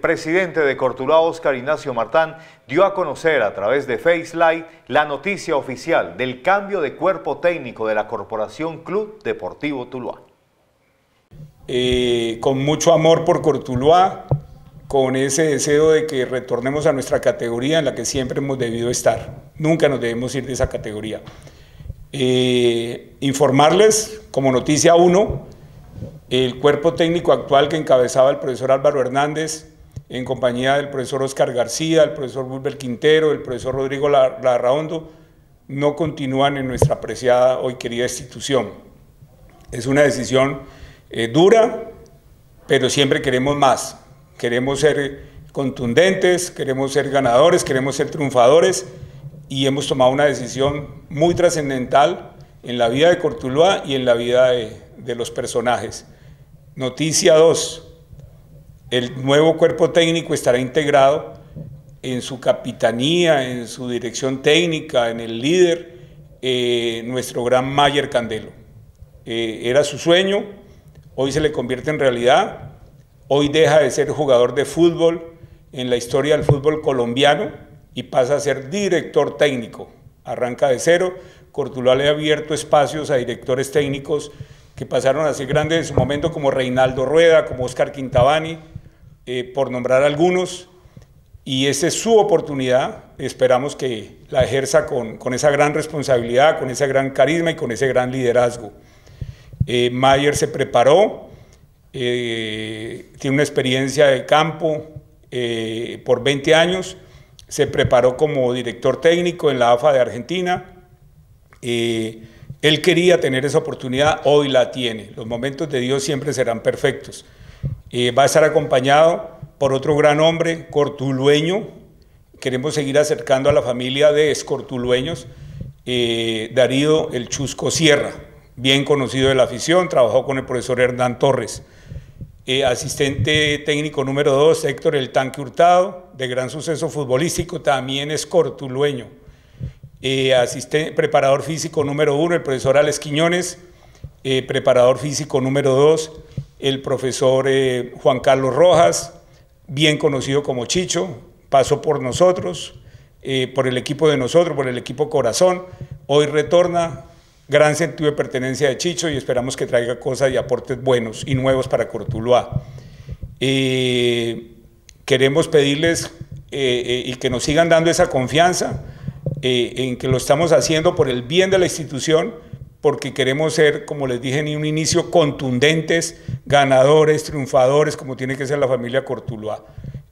presidente de Cortuluá, Oscar Ignacio Martán, dio a conocer a través de FaceLight la noticia oficial del cambio de cuerpo técnico de la Corporación Club Deportivo Tuluá. Eh, con mucho amor por Cortuluá, con ese deseo de que retornemos a nuestra categoría en la que siempre hemos debido estar. Nunca nos debemos ir de esa categoría. Eh, informarles, como noticia uno, el cuerpo técnico actual que encabezaba el profesor Álvaro Hernández, en compañía del profesor Oscar García, el profesor Wilber Quintero, el profesor Rodrigo Larraondo, no continúan en nuestra apreciada hoy querida institución. Es una decisión eh, dura, pero siempre queremos más. Queremos ser contundentes, queremos ser ganadores, queremos ser triunfadores y hemos tomado una decisión muy trascendental en la vida de Cortuluá y en la vida de, los personajes. Noticia 2. El nuevo cuerpo técnico estará integrado en su capitanía, en su dirección técnica, en el líder, eh, nuestro gran Mayer Candelo. Eh, era su sueño, hoy se le convierte en realidad Hoy deja de ser jugador de fútbol en la historia del fútbol colombiano y pasa a ser director técnico. Arranca de cero. Cortuluá le ha abierto espacios a directores técnicos que pasaron a ser grandes en su momento, como Reinaldo Rueda, como Oscar Quintabani, eh, por nombrar algunos. Y esa es su oportunidad. Esperamos que la ejerza con, esa gran responsabilidad, con ese gran carisma y con ese gran liderazgo. Eh, Mayer se preparó, eh, tiene una experiencia de campo eh, por 20 años, se preparó como director técnico en la AFA de Argentina. Eh, él quería tener esa oportunidad, hoy la tiene. Los momentos de Dios siempre serán perfectos. Va a estar acompañado por otro gran hombre, cortulueño. Queremos seguir acercando a la familia de escortulueños, Darío El Chusco Sierra, bien conocido de la afición, trabajó con el profesor Hernán Torres. Eh, asistente técnico número 2, Héctor El Tanque Hurtado, de gran suceso futbolístico, también es cortulueño. Eh, asistente, preparador físico número 1, el profesor Alex Quiñones, eh, preparador físico número 2, el profesor Juan Carlos Rojas, bien conocido como Chicho, pasó por nosotros, por el equipo de nosotros, por el equipo Corazón, hoy retorna gran sentido de pertenencia de Chicho y esperamos que traiga cosas y aportes buenos y nuevos para Cortuluá. Eh, queremos pedirles eh, eh, y que nos sigan dando esa confianza en que lo estamos haciendo por el bien de la institución, porque queremos ser, como les dije en un inicio, contundentes, ganadores, triunfadores, como tiene que ser la familia Cortuluá.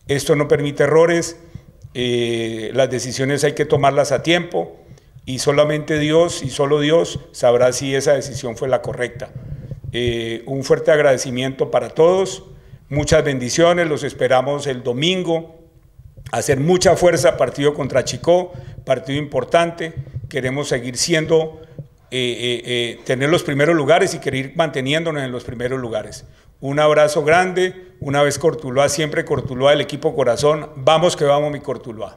Esto no permite errores, las decisiones hay que tomarlas a tiempo y solamente Dios y solo Dios sabrá si esa decisión fue la correcta. Eh, un fuerte agradecimiento para todos, muchas bendiciones, los esperamos el domingo, hacer mucha fuerza, partido contra Chicó, partido importante, queremos seguir siendo, eh, eh, tener los primeros lugares y querer ir manteniéndonos en los primeros lugares. Un abrazo grande, una vez Cortuloa, siempre Cortuloa, el equipo corazón, vamos que vamos mi Cortuloa.